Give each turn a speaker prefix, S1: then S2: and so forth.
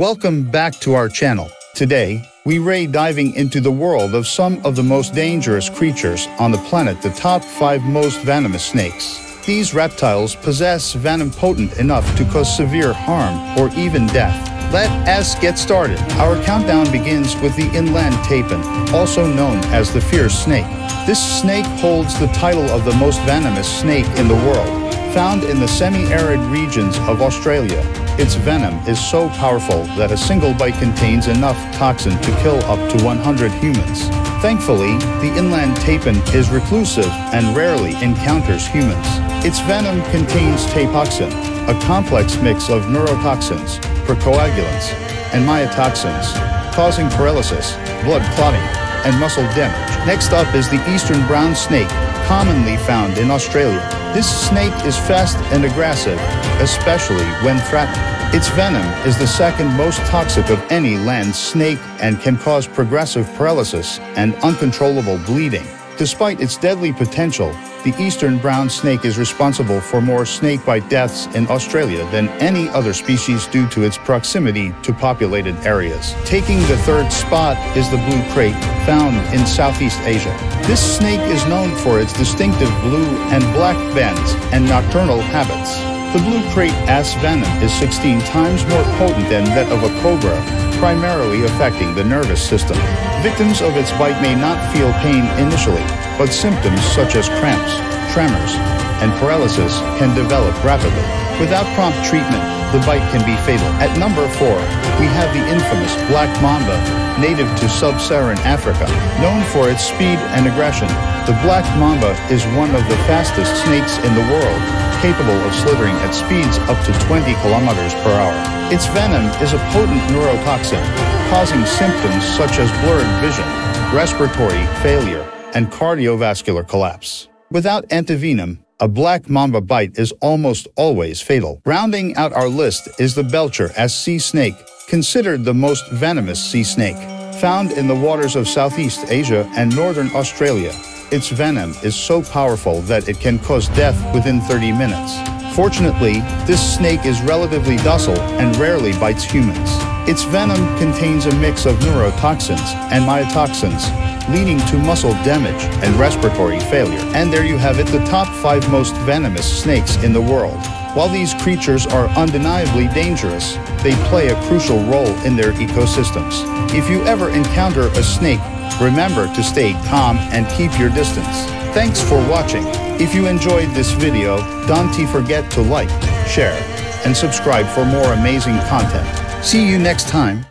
S1: Welcome back to our channel. Today, we ray diving into the world of some of the most dangerous creatures on the planet, the top 5 most venomous snakes. These reptiles possess venom potent enough to cause severe harm or even death. Let us get started. Our countdown begins with the inland taipan, also known as the fierce snake. This snake holds the title of the most venomous snake in the world. Found in the semi-arid regions of Australia, its venom is so powerful that a single bite contains enough toxin to kill up to 100 humans. Thankfully, the inland taipan is reclusive and rarely encounters humans. Its venom contains taipoxin, a complex mix of neurotoxins, procoagulants, and myotoxins, causing paralysis, blood clotting, and muscle damage. Next up is the eastern brown snake, commonly found in Australia. This snake is fast and aggressive, especially when threatened. Its venom is the second most toxic of any land snake and can cause progressive paralysis and uncontrollable bleeding. Despite its deadly potential, the eastern brown snake is responsible for more snakebite deaths in Australia than any other species due to its proximity to populated areas. Taking the third spot is the blue krait, found in Southeast Asia. This snake is known for its distinctive blue and black bands and nocturnal habits. The blue krait ass venom is 16 times more potent than that of a cobra, primarily affecting the nervous system. Victims of its bite may not feel pain initially, but symptoms such as cramps, tremors, and paralysis can develop rapidly. Without prompt treatment, the bite can be fatal. At number 4, we have the infamous black mamba, native to sub-Saharan Africa. Known for its speed and aggression, the black mamba is one of the fastest snakes in the world, capable of slithering at speeds up to 20 kilometers per hour. Its venom is a potent neurotoxin, causing symptoms such as blurred vision, respiratory failure, and cardiovascular collapse. Without antivenom, a black mamba bite is almost always fatal. Rounding out our list is the Belcher's sea snake, considered the most venomous sea snake. Found in the waters of Southeast Asia and Northern Australia, its venom is so powerful that it can cause death within 30 minutes. Fortunately, this snake is relatively docile and rarely bites humans. Its venom contains a mix of neurotoxins and myotoxins, leading to muscle damage and respiratory failure. And there you have it, the top five most venomous snakes in the world. While these creatures are undeniably dangerous, they play a crucial role in their ecosystems. If you ever encounter a snake, remember to stay calm and keep your distance. Thanks for watching. If you enjoyed this video, don't forget to like, share, and subscribe for more amazing content. See you next time.